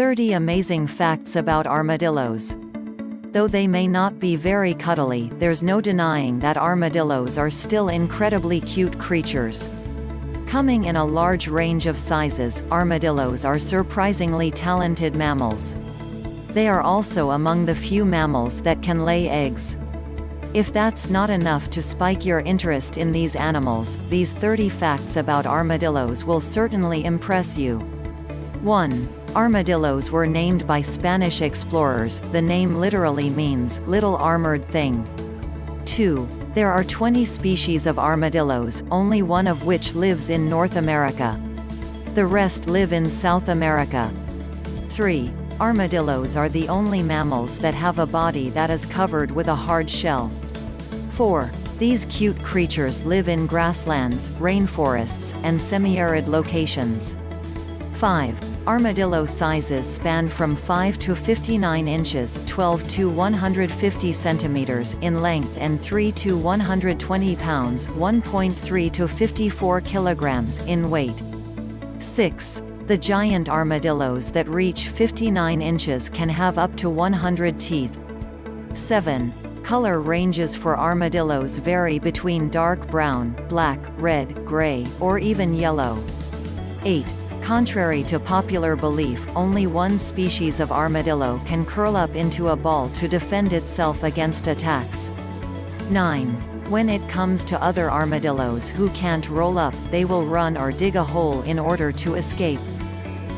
30 Amazing Facts About Armadillos Though they may not be very cuddly, there's no denying that armadillos are still incredibly cute creatures. Coming in a large range of sizes, armadillos are surprisingly talented mammals. They are also among the few mammals that can lay eggs. If that's not enough to spike your interest in these animals, these 30 facts about armadillos will certainly impress you. 1. Armadillos were named by Spanish explorers, the name literally means, little armored thing. 2. There are 20 species of armadillos, only one of which lives in North America. The rest live in South America. 3. Armadillos are the only mammals that have a body that is covered with a hard shell. 4. These cute creatures live in grasslands, rainforests, and semi-arid locations. 5. Armadillo sizes span from 5 to 59 inches 12 to 150 centimeters in length and 3 to 120 pounds 1.3 to 54 kilograms in weight. 6. The giant armadillos that reach 59 inches can have up to 100 teeth. 7. Color ranges for armadillos vary between dark brown, black, red, gray, or even yellow. 8. Contrary to popular belief, only one species of armadillo can curl up into a ball to defend itself against attacks. 9. When it comes to other armadillos who can't roll up, they will run or dig a hole in order to escape.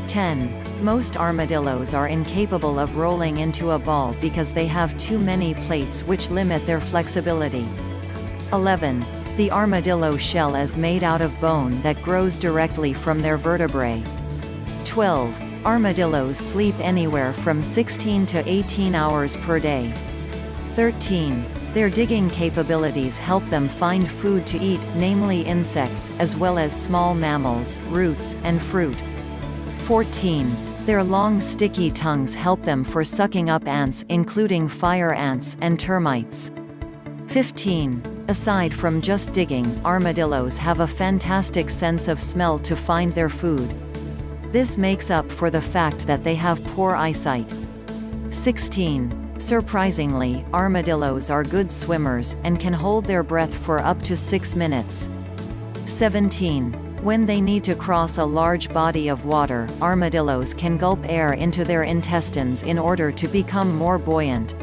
10. Most armadillos are incapable of rolling into a ball because they have too many plates which limit their flexibility. 11. The armadillo shell is made out of bone that grows directly from their vertebrae. 12. Armadillos sleep anywhere from 16 to 18 hours per day. 13. Their digging capabilities help them find food to eat, namely insects, as well as small mammals, roots, and fruit. 14. Their long sticky tongues help them for sucking up ants including fire ants and termites. 15. Aside from just digging, armadillos have a fantastic sense of smell to find their food. This makes up for the fact that they have poor eyesight. 16. Surprisingly, armadillos are good swimmers, and can hold their breath for up to 6 minutes. 17. When they need to cross a large body of water, armadillos can gulp air into their intestines in order to become more buoyant.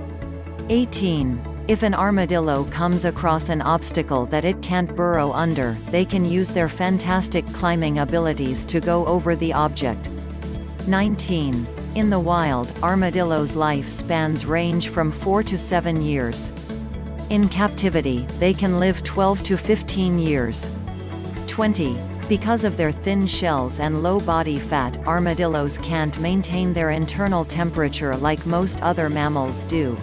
18. If an armadillo comes across an obstacle that it can't burrow under, they can use their fantastic climbing abilities to go over the object. 19. In the wild, armadillos' life spans range from 4 to 7 years. In captivity, they can live 12 to 15 years. 20. Because of their thin shells and low body fat, armadillos can't maintain their internal temperature like most other mammals do.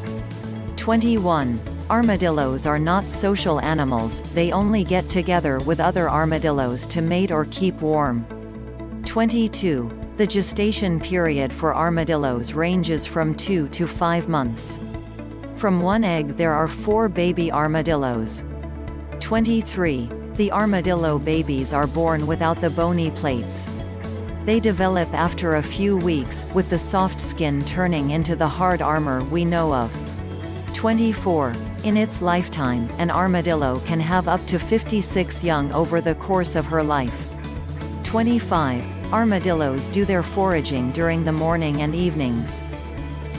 21. Armadillos are not social animals, they only get together with other armadillos to mate or keep warm. 22. The gestation period for armadillos ranges from 2 to 5 months. From one egg there are four baby armadillos. 23. The armadillo babies are born without the bony plates. They develop after a few weeks, with the soft skin turning into the hard armor we know of. 24. In its lifetime, an armadillo can have up to 56 young over the course of her life. 25. Armadillos do their foraging during the morning and evenings.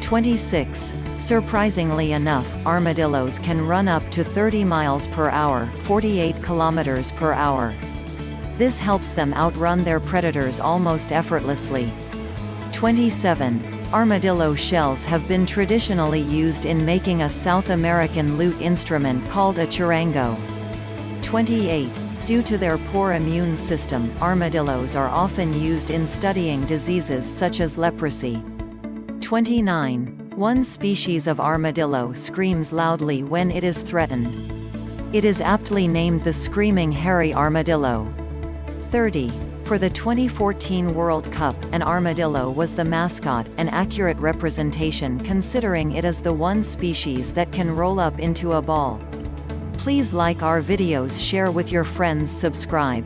26. Surprisingly enough, armadillos can run up to 30 miles per hour 48 kilometers per hour. This helps them outrun their predators almost effortlessly. 27. Armadillo shells have been traditionally used in making a South American lute instrument called a charango. 28. Due to their poor immune system, armadillos are often used in studying diseases such as leprosy. 29. One species of armadillo screams loudly when it is threatened. It is aptly named the screaming hairy armadillo. 30. For the 2014 World Cup, an armadillo was the mascot, an accurate representation considering it is the one species that can roll up into a ball. Please like our videos share with your friends subscribe.